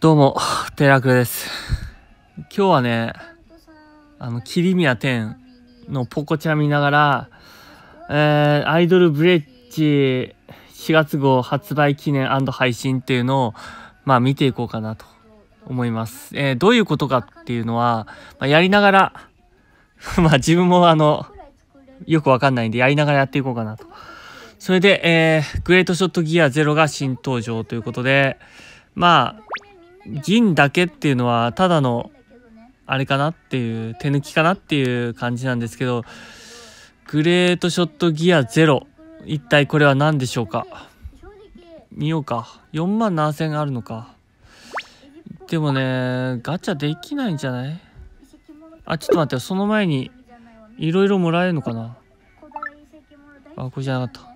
どうも、寺倉です。今日はね、あの、桐宮天のポコチャ見ながら、えー、アイドルブレッジ4月号発売記念配信っていうのを、まあ見ていこうかなと思います。えー、どういうことかっていうのは、まあ、やりながら、まあ自分もあの、よくわかんないんで、やりながらやっていこうかなと。それで、えー、グレートショットギアゼロが新登場ということで、まあ、銀だけっていうのは、ただの、あれかなっていう、手抜きかなっていう感じなんですけど、グレートショットギアゼロ、一体これは何でしょうか？見ようか。4万7000あるのか。でもね、ガチャできないんじゃない？あ、ちょっと待って。その前に、いろいろもらえるのかな？あ、これじゃなかった。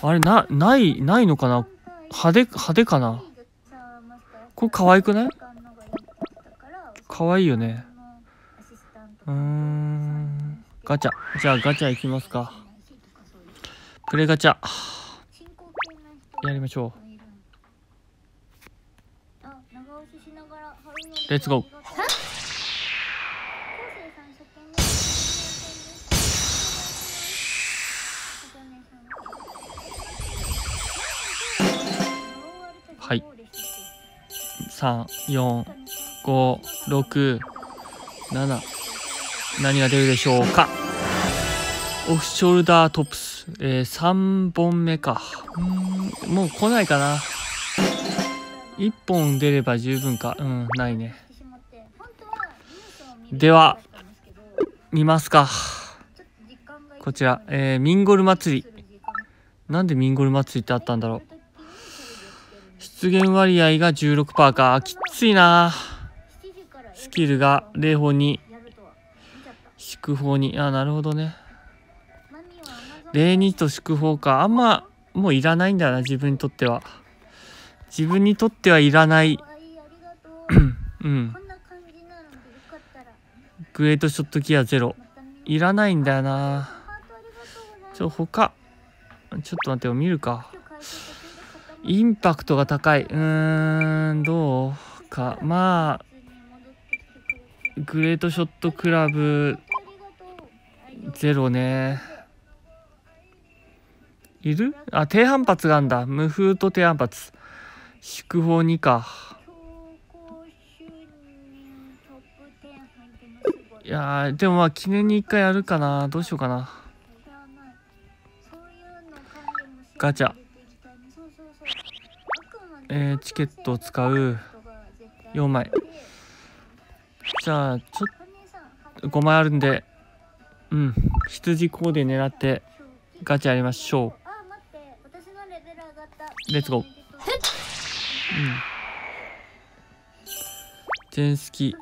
あれなないないのかな？派手派手かな？これ可愛くない？可愛いよね。うーん。ガチャ。じゃあガチャいきますか。プレガチャ。やりましょう。レッツゴー3456 7何が出るでしょうか？オフショルダートップス、えー、3本目か。んもう来ないかな。1本出れば十分か。うんないね。では見ますか。こちら、えー、ミンゴル祭り。なんでミンゴル祭りってあったんだろう？出現割合が16%か。きついな。スキルが霊法に。祝法に。あなるほどね。霊にと祝法か。あんまもういらないんだな自分にとっては。自分にとってはいらない。うん。グレートショットギアゼロ。いらないんだよな。ちょ他。ちょっと待ってよ見るか。インパクトが高い。うーんどうか。まあグレートショットクラブゼロね。いる？あ低反発があんだ。無風と低反発。祝法2か。いやでもまあ記念に1回やるかな。どうしようかな。ガチャ。えー、チケットを使う4枚。じゃあちょっと5枚あるんでうん羊コーデ狙ってガチャやりましょう。レッツゴー。うん。全好き。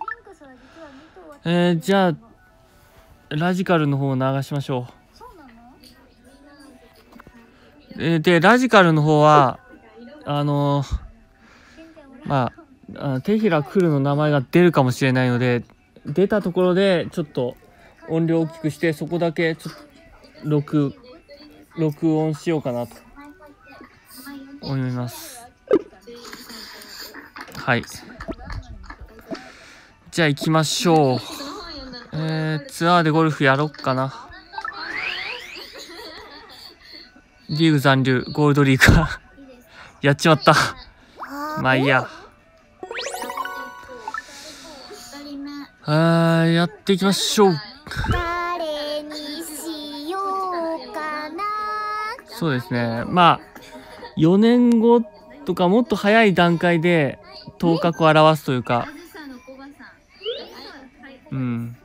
えー、じゃあラジカルの方を流しましょう。えー、でラジカルの方はあの、まあ、あ手平来るの名前が出るかもしれないので、出たところでちょっと音量大きくして、そこだけちょっと録、録音しようかなと思います。はい。じゃあ行きましょう。えー、ツアーでゴルフやろっかな。リーグ残留、ゴールドリーグか。やっちまった。まあいいや。はーい、やっていきましょう。誰にしようかなそうですね。まあ、4年後とかもっと早い段階で頭角を表すというか、うん。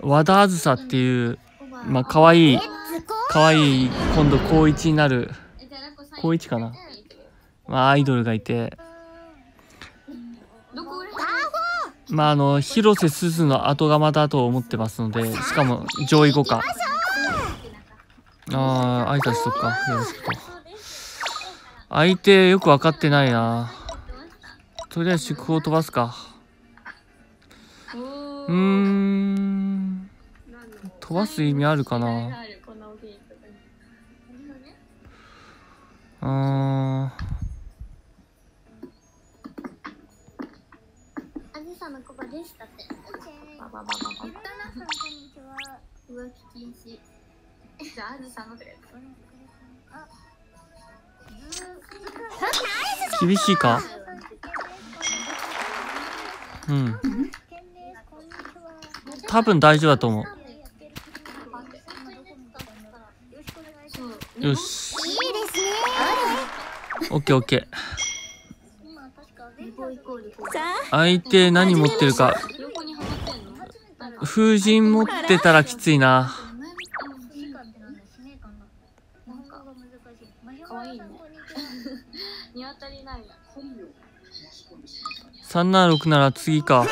和田あずさっていう、まあ、可愛い可愛い今度高一になる。高一かな、まあ、アイドルがいて。まああの広瀬すずの後釜だと思ってますのでしかも上位互換。ああ挨拶しとくか。よろしくと。相手よく分かってないな。とりあえず祝福を飛ばすか。うーん。飛ばす意味あるかな？ああ厳しいかうん多分大丈夫だと思うよしオッケーオッケー。相手何持ってるか。風神持ってたらきついな。時間ってなんだ使命感だなんかが難しいマシュかわいいねマロさんこんにちは見当たりないや376なら次か。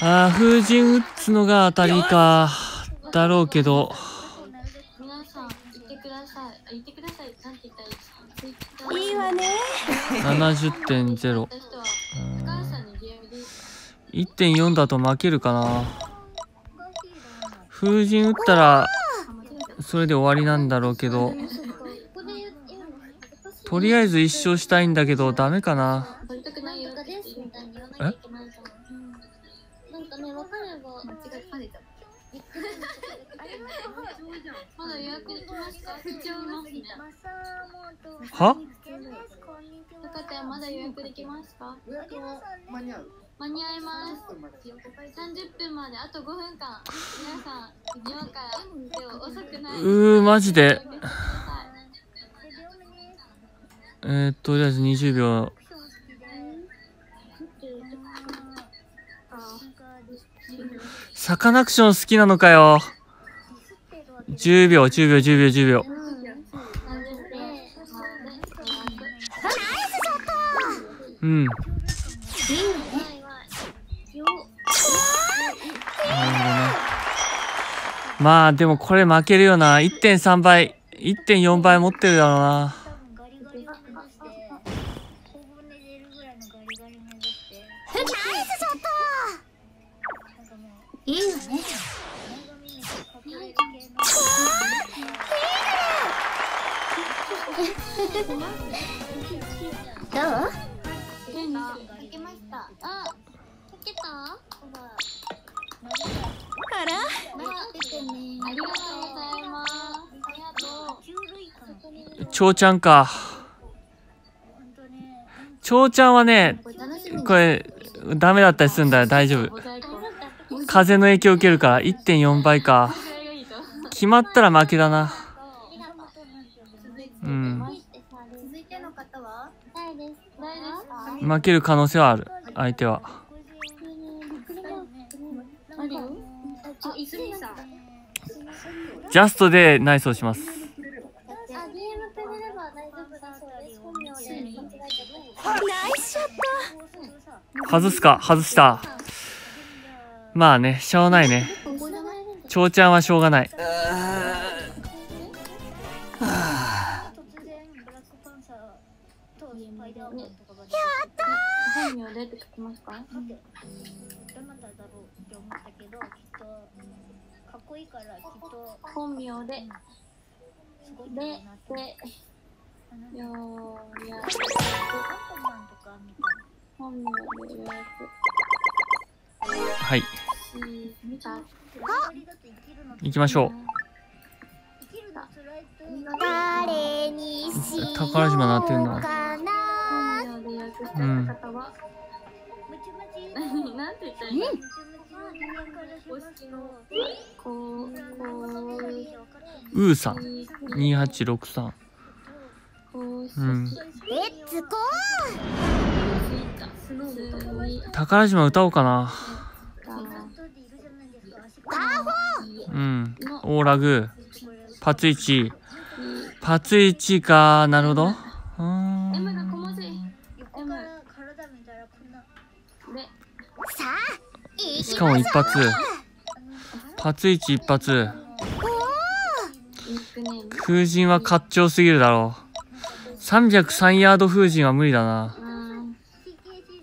あー風神打つのが当たりか。だろうけど70.0 1.4だと負けるかな。風神打ったらそれで終わりなんだろうけど。とりあえず一勝したいんだけどダメかな。え？は？まだ予約できますか？予約できますか間に合います。30分まであと5分間。皆さん今からでも遅くない。うーマジで。はえー、とりあえず20秒。サカナクション好きなのかよ。10秒10秒10秒10秒うん。なるほどねまあでもこれ負けるよな。1.3倍。1.4倍持ってるだろうな。どう あら。ちょうちゃんか。ちょうちゃんはねこれダメだったりするんだよ。大丈夫。風の影響受けるから1.4倍か。決まったら負けだな。うん。負ける可能性はある相手はあるよちょいすりさジャストでナイスをします。外すか？外した。まあねしょうがないね。ちょうちゃんはしょうがない。突然ブこいいからきっと。本名で。すごいんだででよーやアントマンとかみたいな本名で予約。はい。行きましょ生きるの辛いと。誰にしよう宝島鳴ってるなかな なんて言ったらいいの？ムチムチのこうこううーさん2863こうしうんレッツゴー宝島歌おうかなうんのオーラグパツイチパツイチかなるほどうんしかも一発。パツイチ一発。風神はかっちょすぎるだろう。303ヤード風神は無理だな。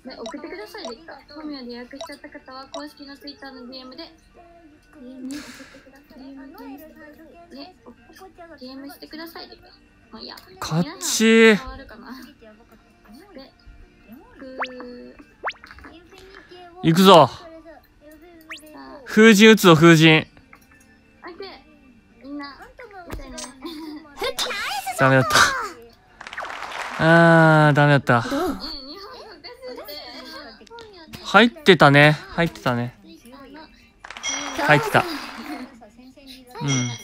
送ってください。できた本名で予約しちゃった方は公式の Twitter の DM で。DM に送ってください。で DM してください。できたまあいいやかっち行くぞ風神打つぞ風神。ダメだった。あーダメだった。入ってたね。入ってたね。入ってた。うん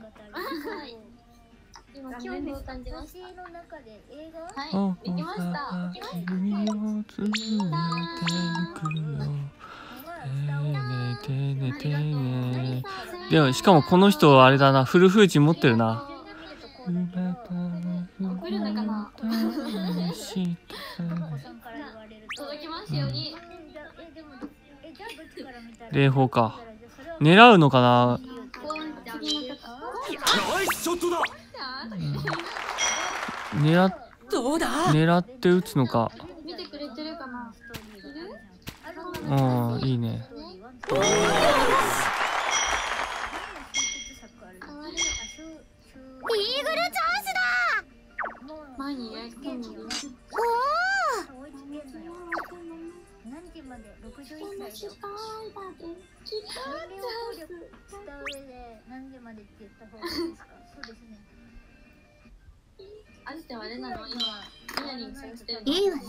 悪い。って言い方あはいる今興味を感じまし私の中で映画たはい。できました。できました君を続いていくよ丁寧丁寧丁寧でもしかもこの人あれだな。フル風神持ってるな。送るのかな届きますようにじゃえでもえじゃあどっちから見たら霊峰か。狙うのかなナイスショットだ。狙っどうだ？狙って撃つのか。見てくれてるかな？うんいいね。イーグルチャンスだ。前におおまで61歳で。年齢を考慮した上で何時までって言った方がいいですか？そうですね。あじてはあれなの。今イヤリング探してるの。いいわね。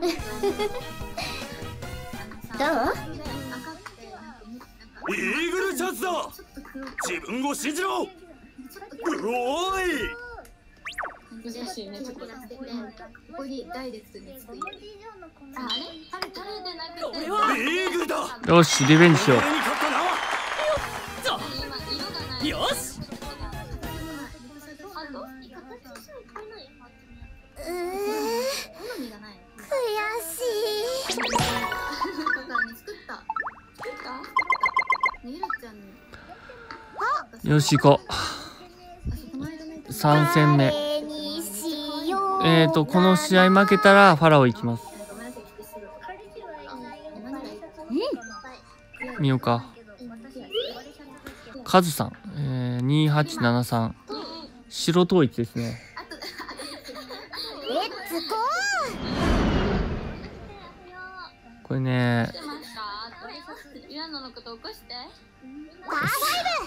どう？イーグルチャンスだ。自分を信じろ。うおーい嬉しいねちょっとここにダイレクトにあれあれ誰でなくて俺はイーグだよし。リベンジしようよし悔しいだからね作った作ったねゆらちゃんによし行こう。3戦目。えーとこの試合負けたらファラオ行きます。見ようか。カズさん、えー、2873白統一ですね。これね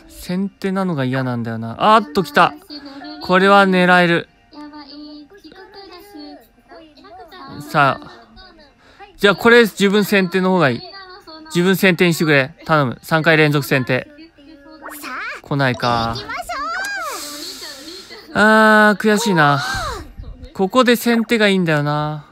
先手なのが嫌なんだよな。あーっと来た。これは狙えるさあ。じゃあこれ自分先手の方がいい。自分先手にしてくれ。頼む。3回連続先手。来ないか。あー悔しいな。ここで先手がいいんだよな。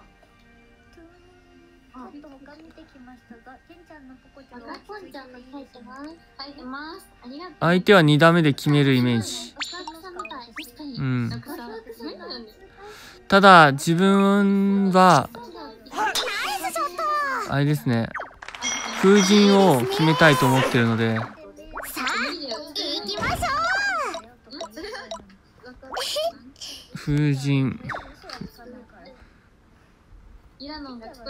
相手は2打目で決めるイメージうんただ自分はあれですね。風神を決めたいと思ってるので。風神。イラノンが聞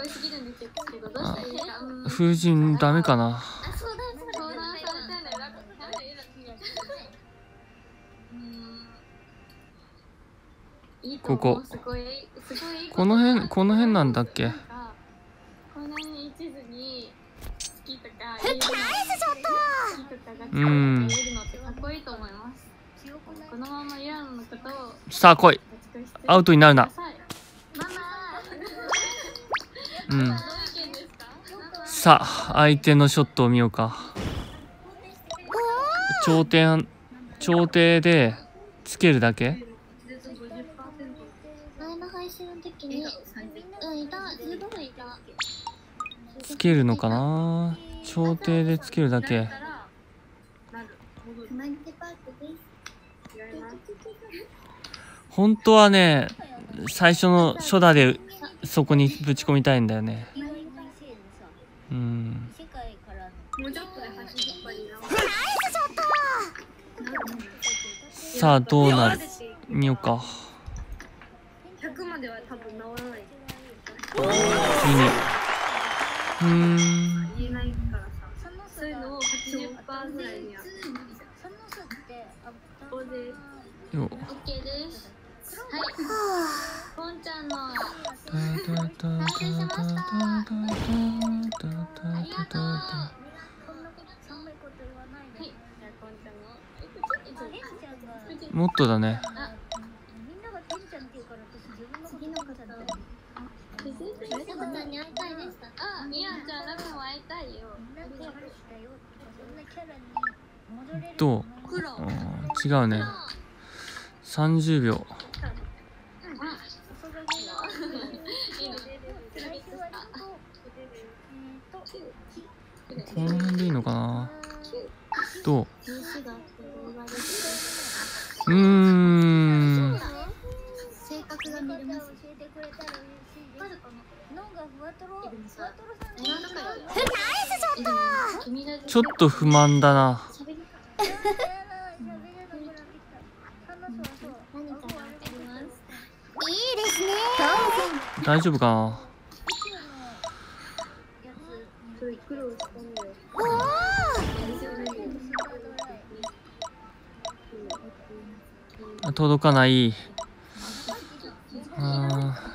ここ。すごいすごいいいこの辺この辺なんだっけ？こんなに一途に好きとかうん。さあ来い。アウトになるな。ママ。うん。さあ相手のショットを見ようか。頂点頂点でつけるだけ前の配信の時にうんいたすごいいた。つけるのかな？頂点でつけるだけ。本当はね最初の初打でそこにぶち込みたいんだよね。うん。さあどうなる？見ようか100までは多分治らない次にうーん。そういうのを80%ぐらいにここでよはいもっとだねみんながてんちゃんって言うから私自分のことの方だったセコちゃんに会いたいですあ、みやちゃんラブも会いたいよみんなと話したよそんなキャラに戻れるどう？ん違うね。30秒。この辺でいいのかな？どう？うーん。脳がふわとろふわとろさんです君だけちょっと不満だな。喋りやだやだ喋れなく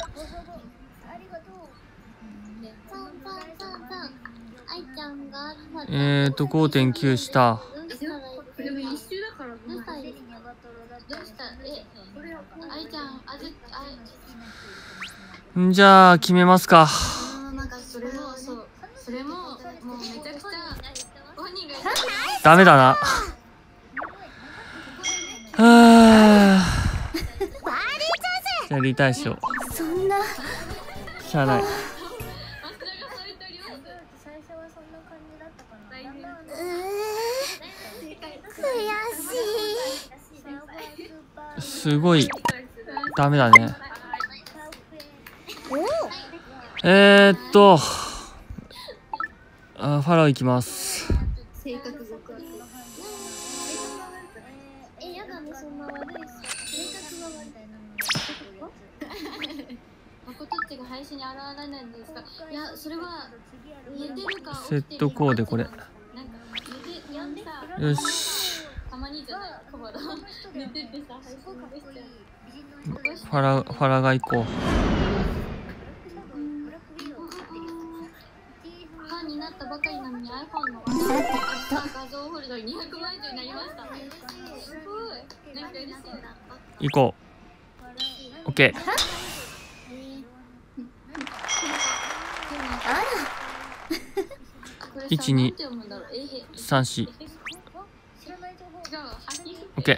ゃんあずあんじゃあ決めますか。ダメだな。はあ じゃあリタイアしよう。しゃあないたり最初はそんな感じだったかな大変だんだんうー悔しいすごいダメだね。えー、っと。あファラオ行きます。いやそれは寝てるかセットコーデこれ。よしたまにじゃないかまだ寝ててさ配信でしちゃうファラファラが行こファンになったばかりなのに iPhone の画像フォルダに200万以上になりましたすごいなんか嬉しいなう行こう OK これさ一二なんて読むんだろうえへ3 4違うわハキ OK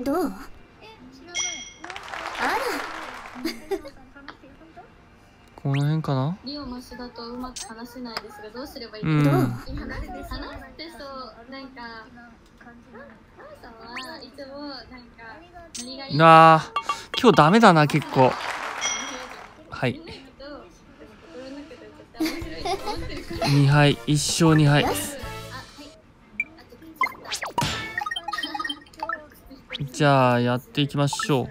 どうこの辺かなリオマシだとうまく話せないですがどうすればいいうん。ですか話してそう。なんかさんはいつもなんかノリがいい。あー今日ダメだな結構。はい。みんなのことを心の中で絶対面白いと思って。るから2敗1勝2敗じゃあやっていきましょう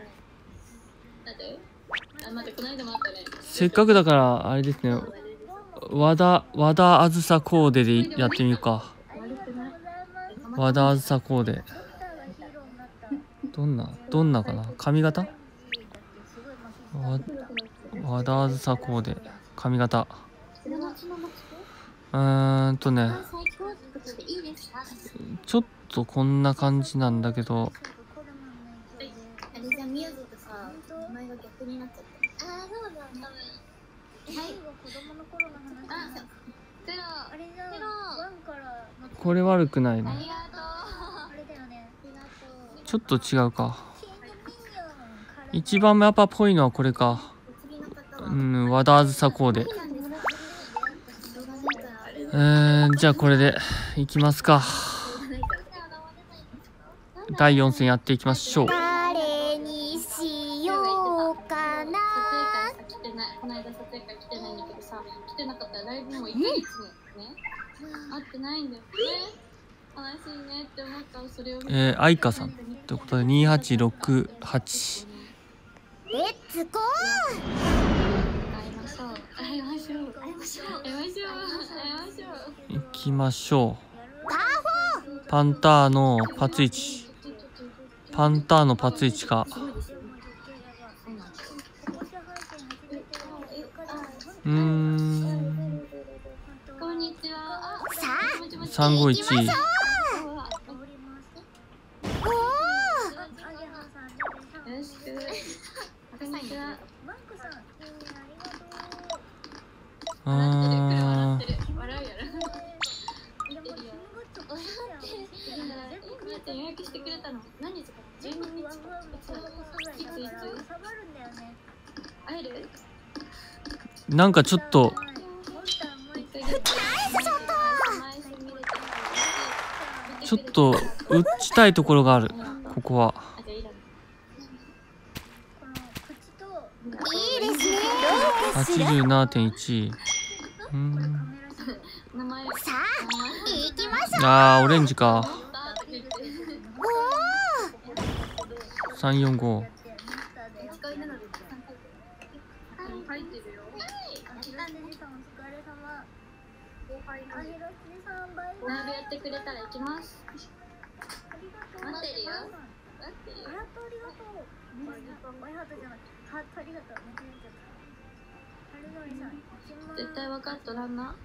せっかくだからあれですね和田和田あずさコーデでやってみるか。和田あずさコーデ。どんなどんなかな？髪型？わ和田あずさコーデ。髪型。うーんとね。ちょっとこんな感じなんだけど。あれじゃあ宮城とさお前が逆になっちゃった。あーそうなんだ。はい子供の頃の話あゼロあれじゃんゼロワンからのこれ悪くないあねちょっと違うか。一番やっぱっぽいのはこれか。うん和田あずさコーデえー、じゃあこれでいきますか。第4戦やっていきましょう。誰にしようかな。この間撮影会来てないんだけどさ来てなかったらライブも1ヶ月ね会ってないんだよね。悲しいねって思ったらそれをえー、愛花さんということで2868レッツゴ会いましょう。会いましょう。会いましょう。会いましょう。会いましょう。いきましょうパンターのパツイチ。パンターのパツイチか。うーん351よろしくこんにちはマックさん、いいね、ありがとう。あ笑ってる笑うやろでも、キムグッド、これえだって予約してくれたの何日か12全部日ふわふわの素材だから、サバるんだよね。会えるーなんかちょっとちょっと打ちたいところがある。ここは。いいですねどうかしら87.1うーん。さあ行きましょう。あーオレンジか。とか言って345絶対分かっとらんな。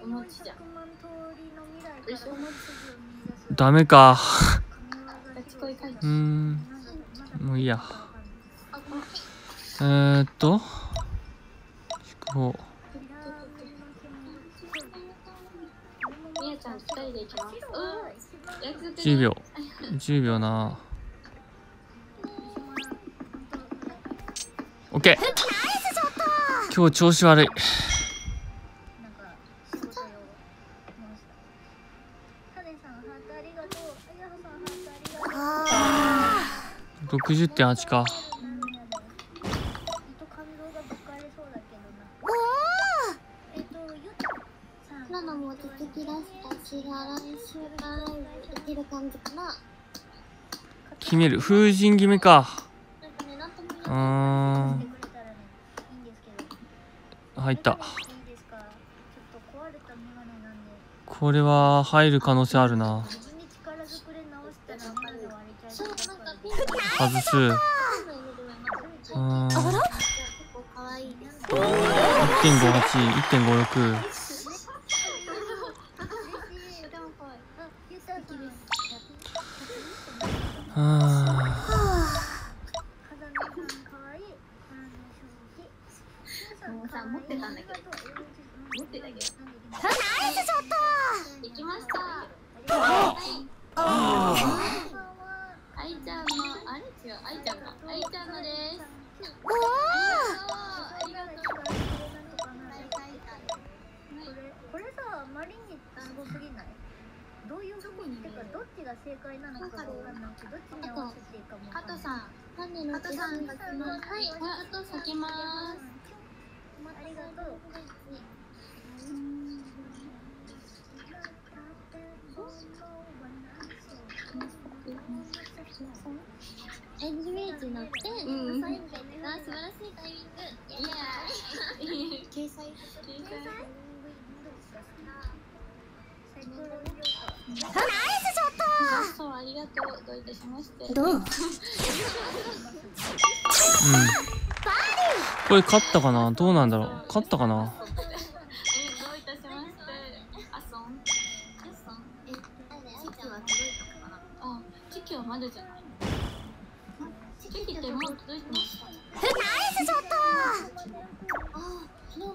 お餅じゃん。1400万通りの未来からお餅を見出すダメかうーん。もういいや。えー、っと。祝報みやちゃん二人で行きます。うん。約束ね。10秒。10秒な。OK 今日調子悪い60.8か。決める。風神決めか。うん。入った。これは入る可能性あるな。外す。一ん1.58、1.56などうなんだろう。勝ったかな？えどういたしましてアソンアソンえチキは届いたのかなあチキはまだじゃないチキってもう届いてますか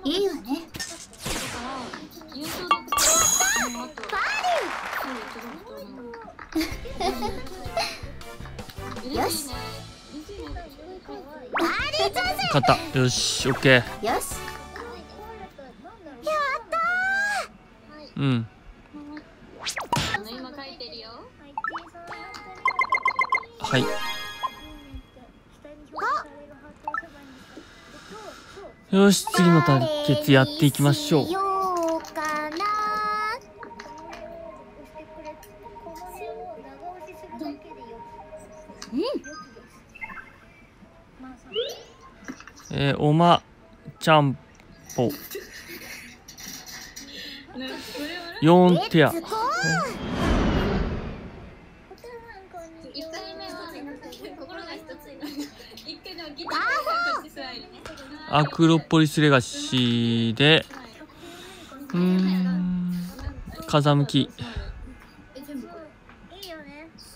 いいわねだから優勝だったらもうあとすぐ届くと思う嬉し勝った。よしオッケー。よし。やっうん。あの今書いてるよ。はい。よし次の対決やっていきましょうえー、おまちゃんぽ。4テアアクロポリスレガシーでうーん。風向き。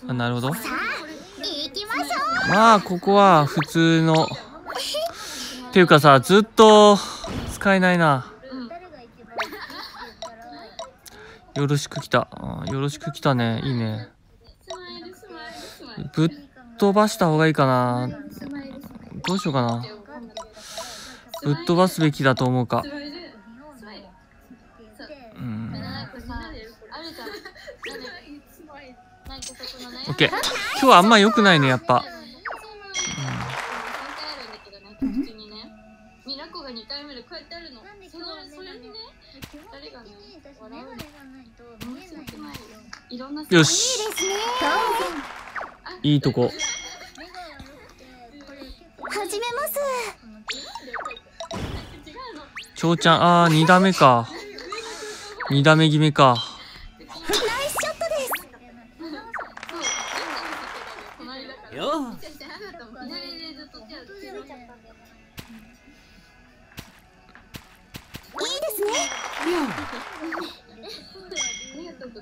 あなるほど。まあここは普通のていうかさずっと使えないな。よろしく来た。よろしく来たね。いいね。ぶっ飛ばした方がいいかな。どうしようかな。ぶっ飛ばすべきだと思うか。オッケー。今日はあんま良くないねやっぱ。笑うの。面白くないよ。し。うですねいいとこ。始めます。ちょうちゃんあー2打目か2打目決めか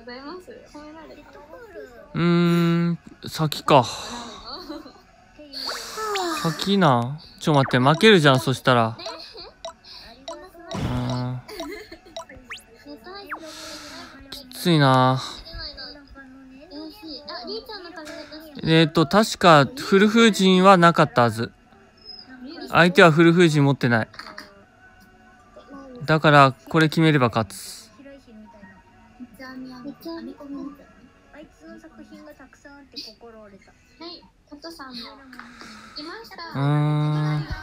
ございます。うーん先か。先な。ちょ待って負けるじゃんそしたら。うん。きついな、えっ、ー、と確かフル風神はなかったはず。相手はフル風神持ってない。だからこれ決めれば勝つ。編み込みみたい。あいつの作品がた。くさん。あって心折れたはい、カトさんも来ました。うーんありが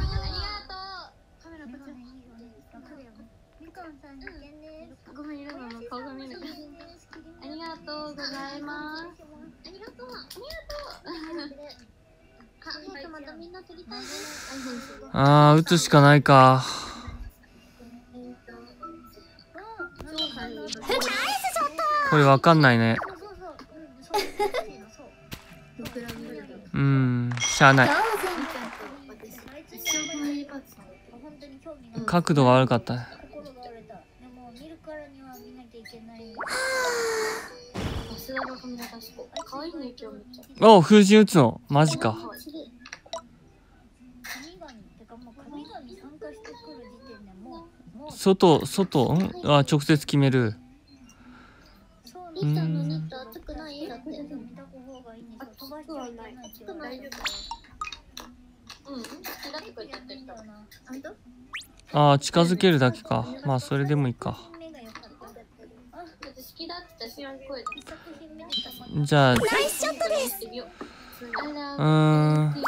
とう。カメラこっち。みかんさんに。けんねごめん、いるのの顔が見えなか。った。ありがとうございます。ありがとう。ありがとう。あ。あー打つしかないかこれわかんないね。うーんしゃあない。角度が悪かった。お風神打つの？マジか。外外ん？あ直接決めるあー近づけるだけか。まあそれでもいいか。じゃあうナイスショットです。言ってみよう。ーん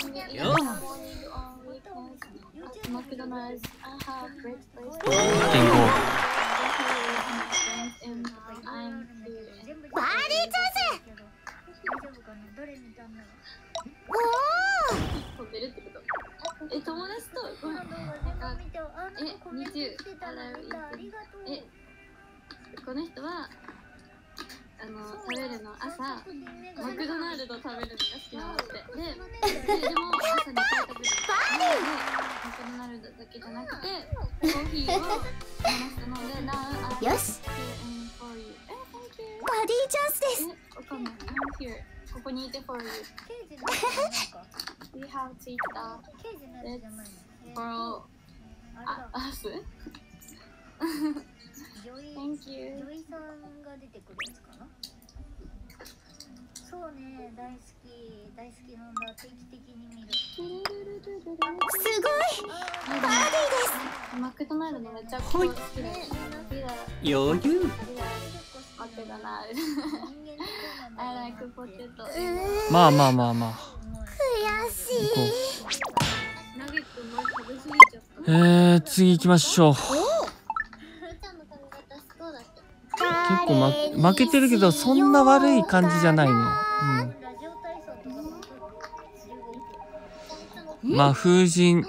イ Thank ジ you ョイさんが出てくるんですか？なそうね大好き大好きなんだ定期的に見るすごい。パーティーです。マクドナルドめっちゃ好き余裕。リラマクドナルド I like potato まあまあ。まあまあ悔しいえー、次行きましょう結構、ま、負けてるけどそんな悪い感じじゃないね。うん。ラジオ体操とかも15分まあ風神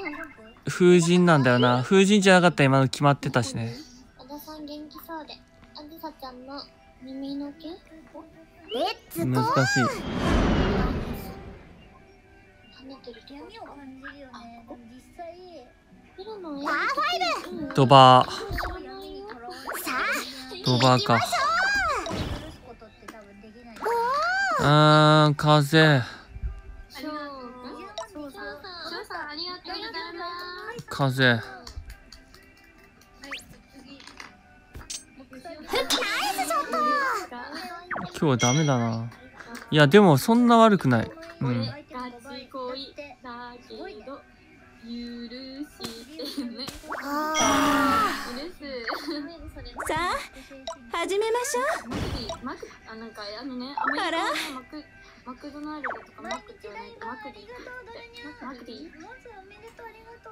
風神なんだよな。風神じゃなかったら今の決まってたしね。和田さん元気そうで。あずさちゃんの耳の毛？難しい。ドバードバーかあー風。風。今日はダメだな。いやでもそんな悪くない。うん。ああさあ始めましょう。あら？マクマクドナルドとかマックって言わないとマクディマクディ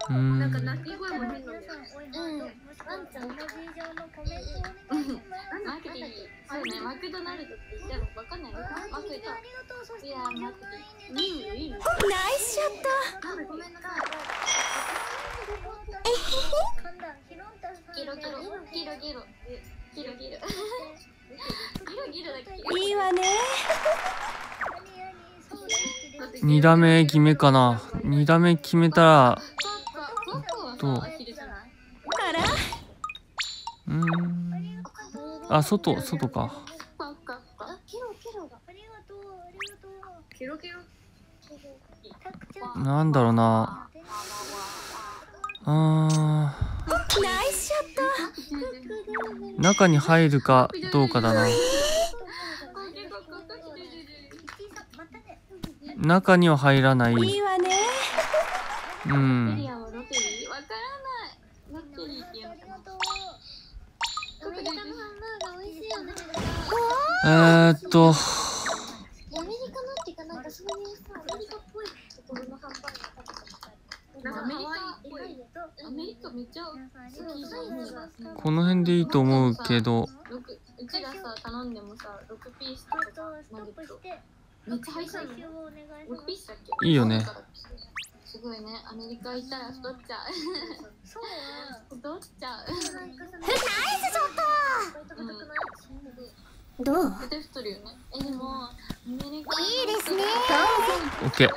う。ん。なんか鳴き声も変なん。だようん。もしくは同じ以上のコメントお願いします。マクディそうねマクドナルドって言ってもわかん。ないのマクディありがとう。そしていやマクディいいのいいナイスショットごめん。なさい噛ん。だ。ヒロンタさん。ギロギロギロギロギロギロギロギロだっけいいわね。2打目決めかな。2打目決めたらとう？ん。あ外外か。なんだろうな。あ中に入るかどうかだな。中には入らない。トいいわね。うリんリアはロテリーわからないロテリーっていうのかなありがとう。アメリカのハンバーガー美味しいよねえー、っと。アメリカのっていうかなんかそういうさアメリカっぽいところのハンバーガー食べたことあるなんかアメリカっぽい。偉いよアメリカめっちゃ皆さんあり好きがとうござい。ます。この辺でいいと思うけど。六うちがさ頼んでもさ六ピースとか。めっちゃ入ってる回収をお願いしまいいよね。すごいね。アメリカ行ったら太っちゃう。そうは。太っちゃう。ナイスショット。うん。どう？絶対太るよねえでもアメリカいいですね。が変わる。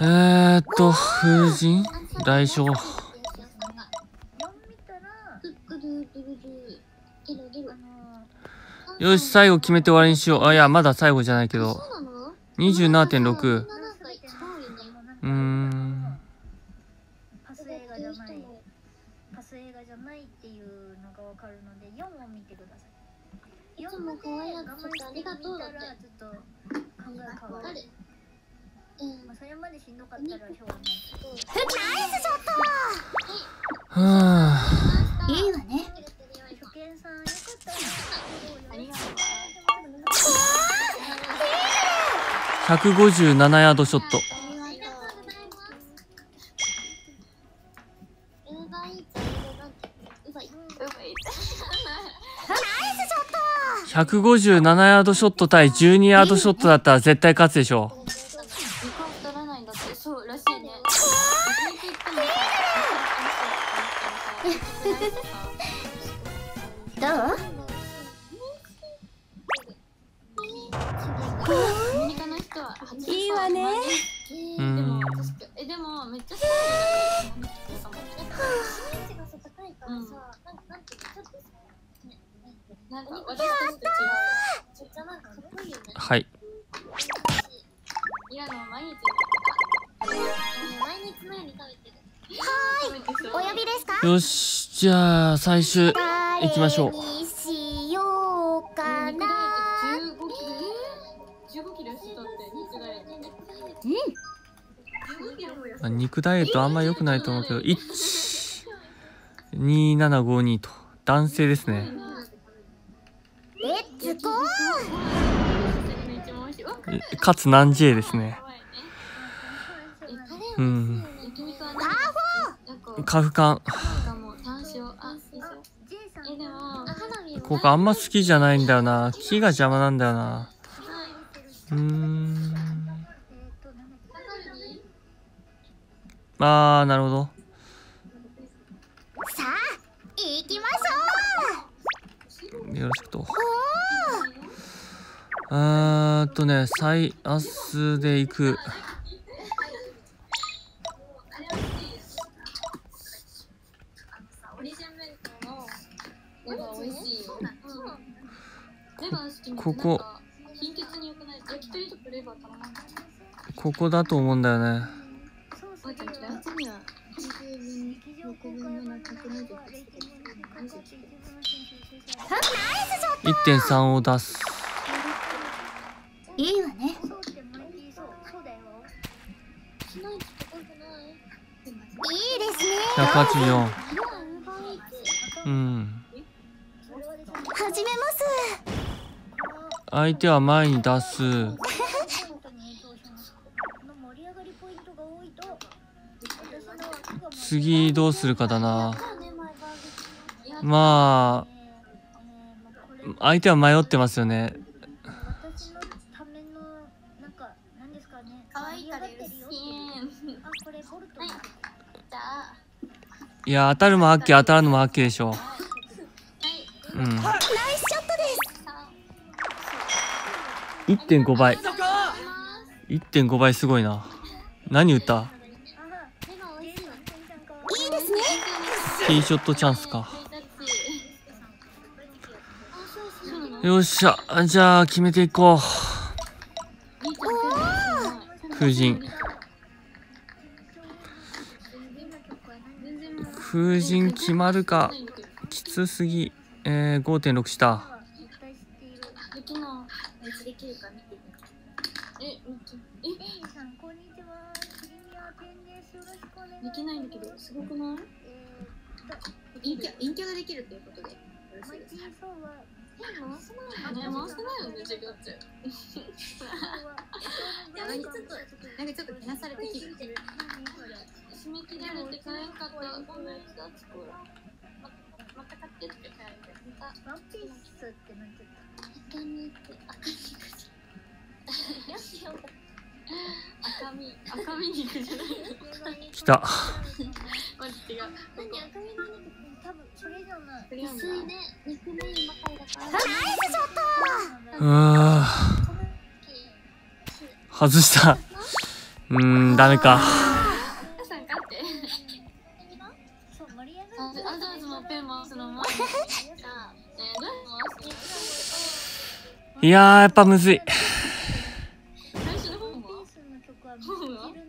えー、っと風神？大将よし最後決めて終わりにしようあいやまだ最後じゃないけどそうなの27.6なんか違うーんパス映画じゃないパス映画じゃないっていうのがわかるので4を見てください。も可愛いありがとうだって見たらちょっと考え変わる。誰うんまあそれまでしんどかったらしょうがないけど。はあいいわね初見さんよかった157ヤードショット。157ヤードショット対12ヤードショットだったら絶対勝つでしょう。なんか私たちと違うめっちゃなんかかっこいいよね。はい。イラの毎日毎日のように食べてる。食べてお呼びですか？よしじゃあ最終行きましょう。誰にしようかな。15キロ15キロしてたって肉ダイエットあ肉ダイエットあんま良くないと思うけど。12752と。男性ですねレッツゴー一番美味しい。わえかつ何 J ですね。うん。カフカンここあんま好きじゃないんだよな。木が邪魔なんだよな。うーん。あーなるほど。さあ行きましょよろしくと。あーっとね最アスで行く。ここ。ここだと思うんだよね。1.3を出す。いいわね。いいですね。184色は無法いってうん。始めます。相手は前に出す。次どうするかだな。まあ相手は迷ってますよね私のためのなんか何ですかね可愛いから許すあこれボルトじゃあいや当たるもハッキー当たるのもハッキーでしょ。うん。ナイスショットです1.5倍。いいぞか1.5倍すごいな。何打ったティーショットチャンスか。よっしゃ。じゃあ決めていこう。う風風神決まるかきつすぎ。えー、5.6した。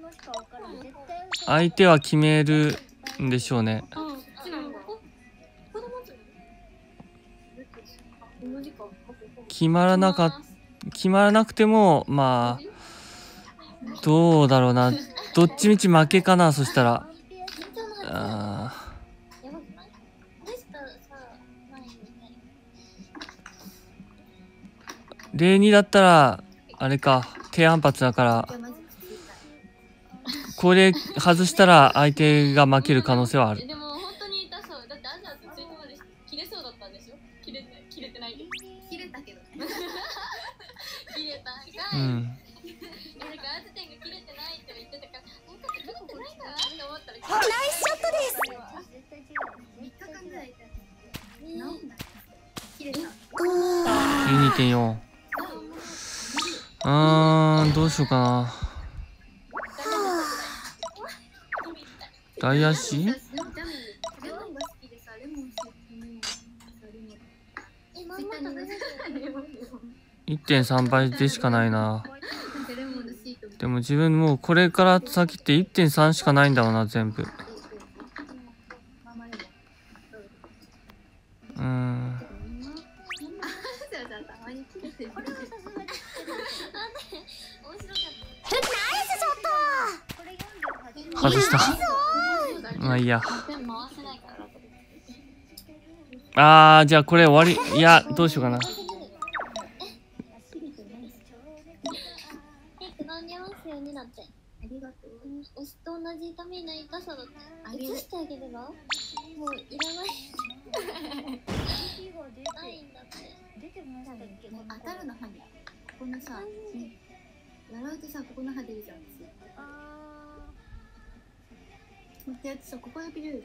のしかわからん絶対嘘相手は決めるんでしょうね。決まらなかっ決まらなくてもまあどうだろうなどっちみち負けかなそしたら。あやばくないでしたさ前にねー02だったらあれか低反発だから。これ外したら相手が負ける可能性はある。でも本当に痛そう。だってアジャーついてまで切れそうだったんユニティうーんどうしようかな。ダイヤ市？1.3倍でしかないな。でも自分もうこれから先って1.3しかないんだろうな全部。外した。まあいいや。あーじゃあこれ終わり。いやどうしようかな。え、くだんでますよねだって。ありがとう。推しと同じ痛みない痛さだって。移してあげれば？もういらない。ないんだって。出てましたっけ？当たるの歯に。ここのさ、ね、笑うとさここの歯出るじゃん。あ待ってやつさここだけ出る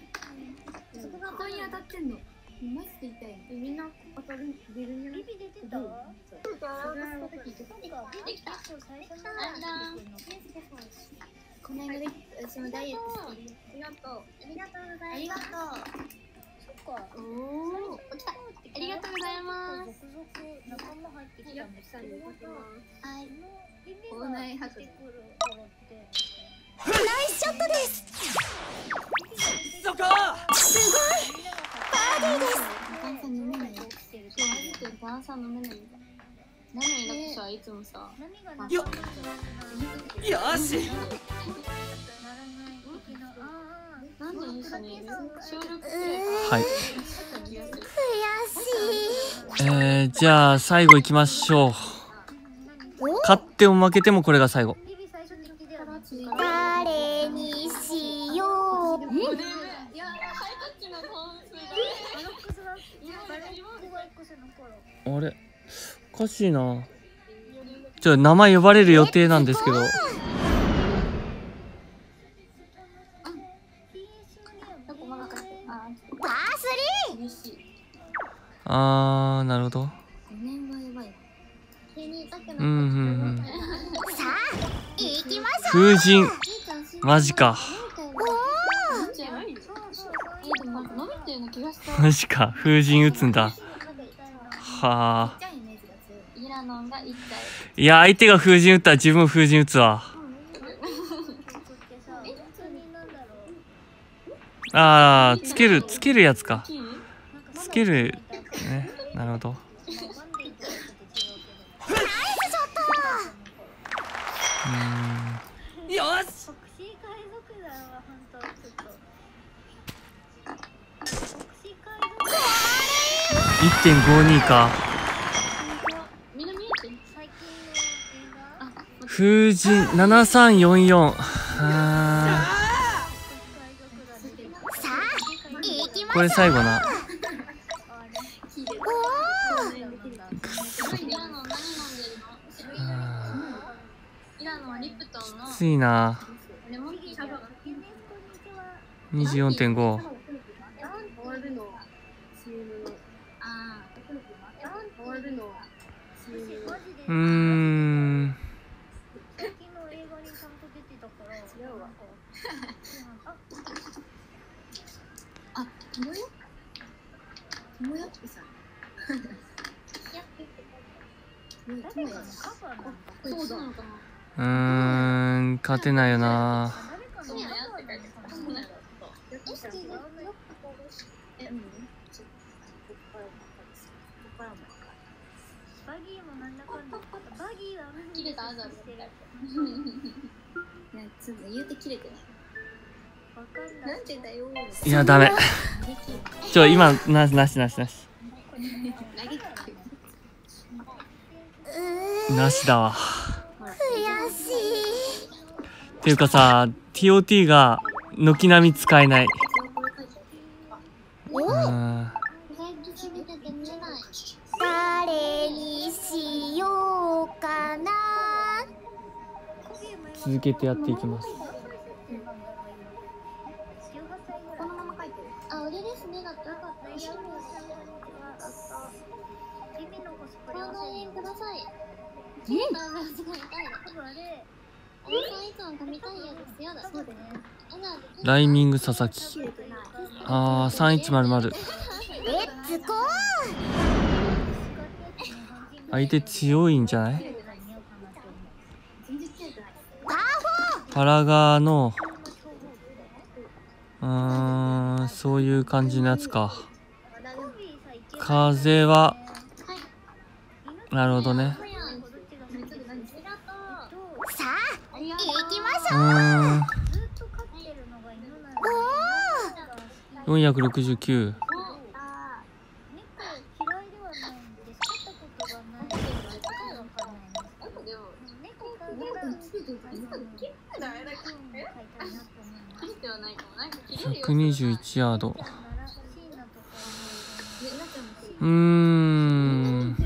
そこがここに当たってんの。マジで痛いの。みんな当たる出るんじゃないービビ出てた？わそう洗う時できた。最初のあらこの間で私もダイエットしてありがとうありがとうござありがいます。とそっかうおお来た。ありがとうございます。続々仲間入ってきたんですはい口内白てくる頃ってそこ炭酸飲めないよマジで炭酸飲めないんだなのにだってさいつもさ何がよ仲間とよしなんで一緒にいる小6くらいはい。から気がするえー、じゃあ最後行きましょう。勝っても負けてもこれが最後あれ？おかしいな。ちょ名前呼ばれる予定なんですけど。あバーなるほど。5年はやばいリーに痛くなっうんうんうん。た。さあ、行きましょ風神。う。マジか。マジか。風神打つんだはあ。いや相手が風神打ったら自分も風神打つわ。あーつけるつけるやつか。つけるねなるほど。うん1.52か。風神7344あこれ最後な。きついな24.5うーん。ああ、ともよともよってさうん勝てないよな。あざみしてるたいね、ちょっと言うて切れてないわかんなんでだよいやダメ。ちょ今なしなしなしなし。なしだわ。悔しい。っていうかさ TOT が軒並み使えない続けてやっていきます。あ、俺ですね。あライミング佐々木。あー3100レッツゴー。相手強いんじゃない？パラガーのうーんそういう感じのやつか。風はなるほどね。さあ、行きましうょう。ーん。ずっと飼ってる469ード。うーん。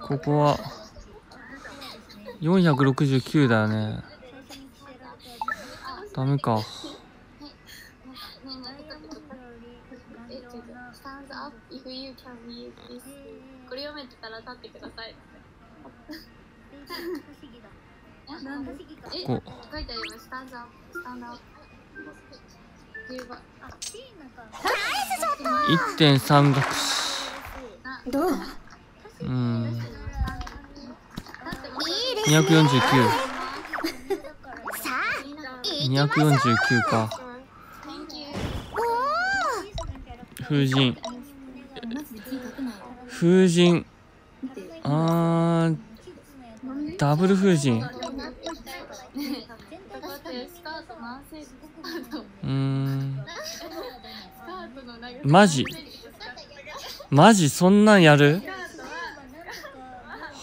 ここは469だよね。ダメか。これ読めてたら立ってください。こ書いてあります。スタンドアップ、スタンドアップ。10番。あシーナか1.3学士どう？うーんだってもういいです249さあ249か.風神風神あーダブル風神。うん。マジ？マジ？そんなんやる？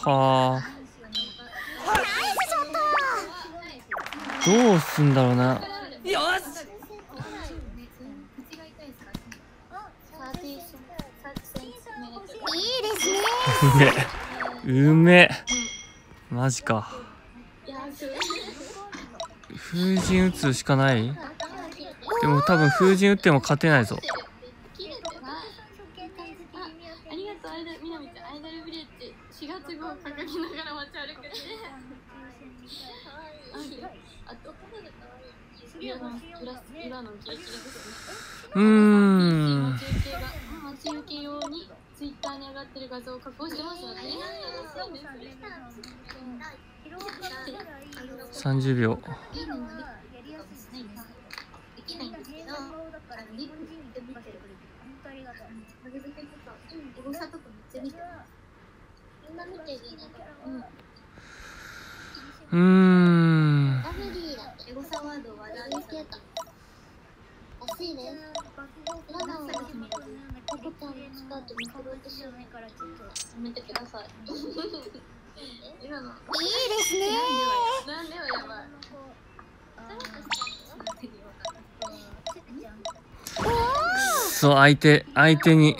はあ。どうすんだろうな。いいですね。うめ。うめマジか。風神打つしかない？でも多分風神打っても勝てないぞ切れてないあありがとうアイドルみなみちゃんアイドルビレッジ4月号を掲げながら街歩くねあと裏の裏裏のキリキリですねうーん待ち受けが待ち受け用にツイッターに上がってる画像を加工してますので、ね、30秒できないんですけど、エゴサとかめっちゃ見てみん。な見てるねうーん。ラブリーだエゴサワードは見つけた欲しいですラナをポコちゃん。のスカートに取ろうとしようやめてください。今のいいですねなん。ではやばい。くそ相手相手に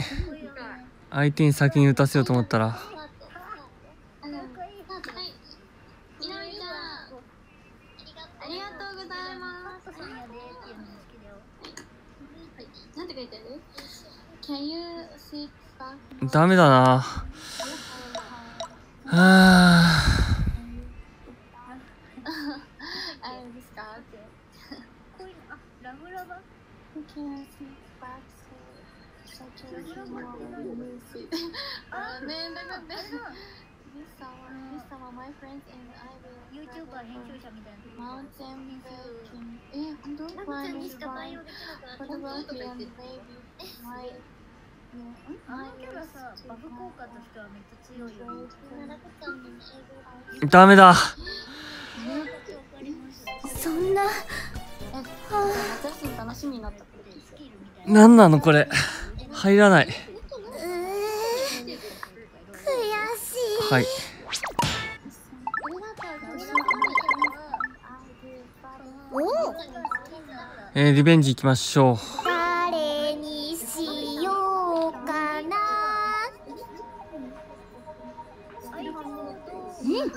相手に先に打たせようと思ったら。はい、みなみちゃん、ありがとうございます。なんて書いてある？Can you sit back? ダメだなはああれですか？ラブラバ Can you sit back? Such a small music. あーねえだからね。This summer, this summer, my friends and I will YouTuber 編集者みたいな mountain biking. え、本当？ラブちゃんにしか対応できなくなっ photography and maybe my あのキャラさバフ効果としてはめっちゃ強いダメだそんな夏休み楽しみになったってことですよ。なんなのこれ。入らないうー悔しいはい。お。えー、リベンジいきましょ誰にしようかな。う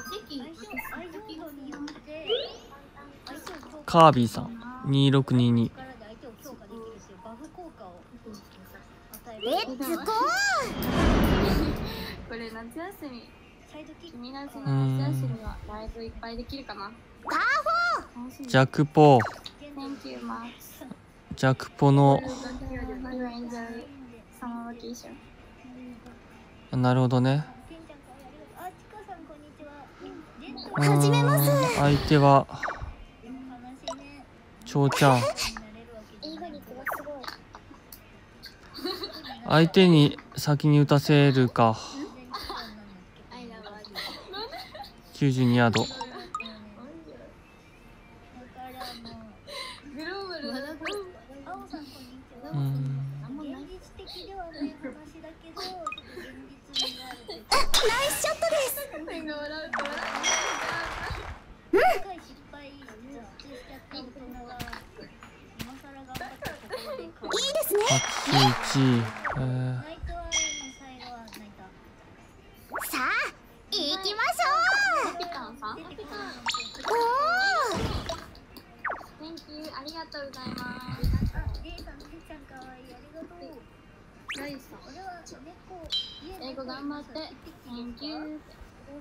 カービィさん2622力で相手を強化できるっていうバフ効果を与えるレッツゴー。これ夏休み、サイドキック君たちの夏休みはライブいっぱいできるかな。楽しみ。ジャクポクポの。なるほどね。始めます相手は。ちょうちゃん。相手に先に打たせるか92ヤード。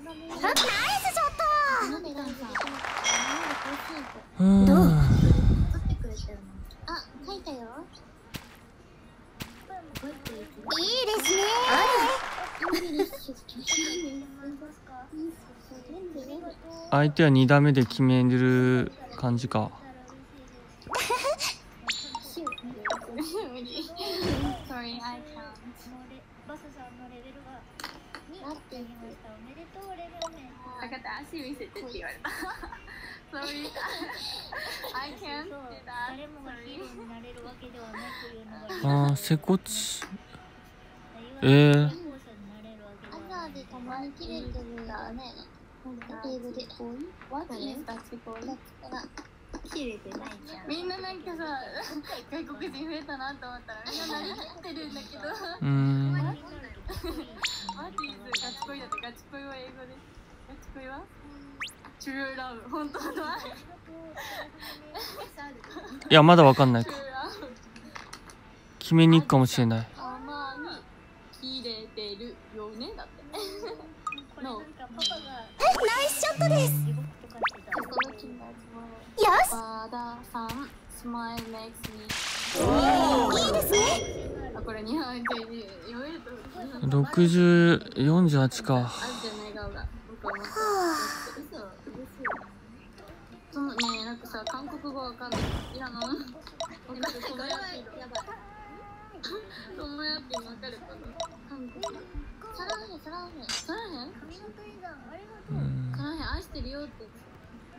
スショットピカンさんうん。撮ってくれてるのあ書いたよこうやっていいですね。相手は2打目で決める感じか足見せてって言われた。Sorry I can't do that. 誰もがヒーローになれるわけではないというのがあー接骨。ええー。朝でたまに切れてるんだね。英語で What is that called? 切れてないじゃん。みんななんかさ外国人増えたなと思ったらみんななりきってるんだけど。うーん。マーティーズガチ恋だってガチ恋は英語で。ガチ恋は True Love 本当の愛いやまだわかんない。か決めに行くかもしれない。たまに切れてるよね。だって。これなんかパパがナイスショットです。よし。和田さんスマイルメイクスいいですね。あこれ日本人。に読めると6048かあるじゃない顔が僕は思って嘘そのねなん。かさ韓国語わかん。ないいらのわかるトモヤピーやばいトモヤピーわかるかな韓国サラヘサラヘさらへん。髪の毛だ。ありがとう。うん。さらへん。愛してるよってう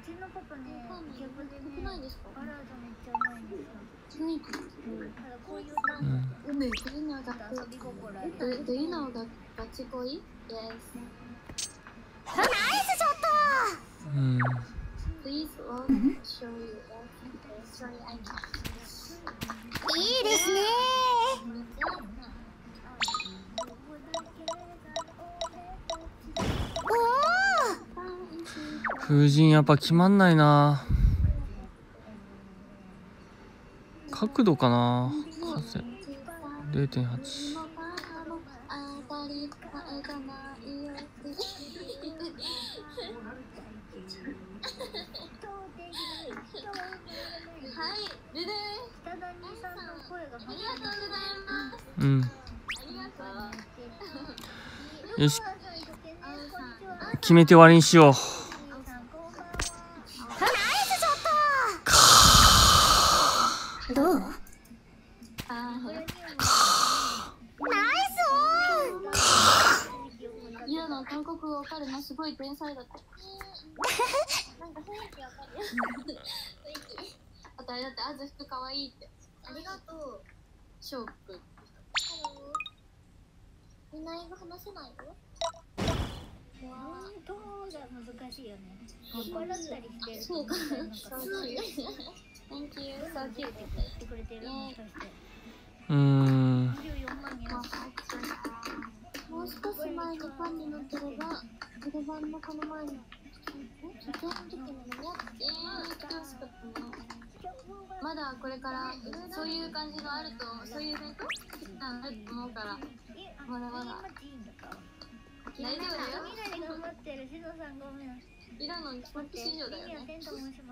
ちのパパね、逆でね、ないですかバラードめっちゃうまいん。ですよ。ないただこういううなん。ん。うめ Do you know か遊び心ある。Do, do you know ガガチ恋 Yes ナイスショットいいですね風神やっぱ決まん。ないな角度かな風0.8よし。決めて終わりにしよう。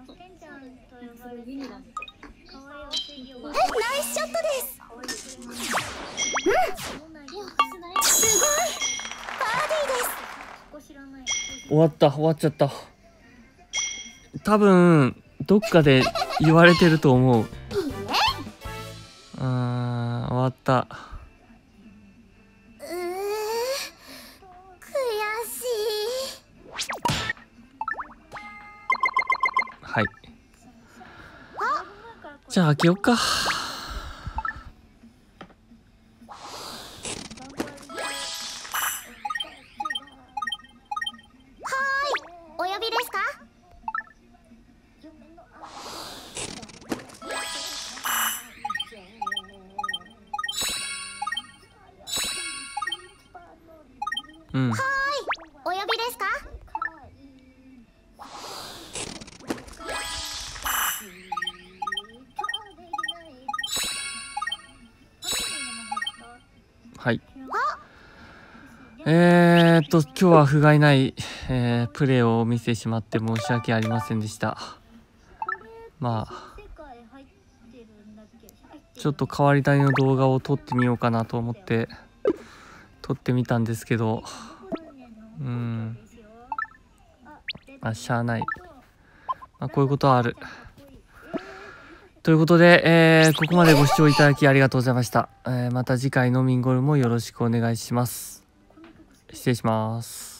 と申します。テンちゃんと呼ばれて。可愛いお制御が。ナイスショットです可愛い。すごいパーティーです。終わった終わっちゃった多分どっかで言われてると思ううー終わったじゃあ開けよっか。今日は不甲斐ない、えープレーを見せてしまって申し訳ありませんでした。まあちょっと変わり種の動画を撮ってみようかなと思って撮ってみたんですけどうん。まあしゃあない、まあ、こういうことはある。ということで、えーここまでご視聴いただきありがとうございました、えーまた次回のミンゴルもよろしくお願いします。失礼します。